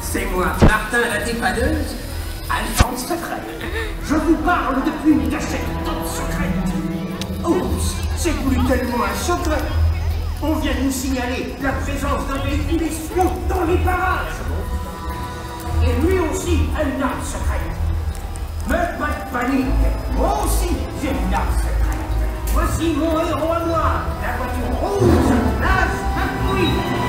C'est moi, Martin la dépanneuse, Alphonse Secret. Je vous parle depuis une cachette toute secrète. Oups, c'est plus tellement un secret. On vient de nous signaler la présence d'un véhicule espion dans les parages. Et lui aussi a une arme secrète. Mais pas de panique, moi aussi j'ai une arme secrète. Voici mon héros à moi, la voiture rouge, l'As McQueen.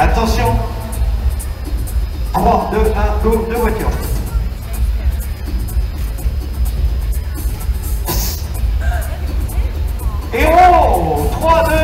Attention 3, 2, 1, go, deux voitures. Et oh 3, 2,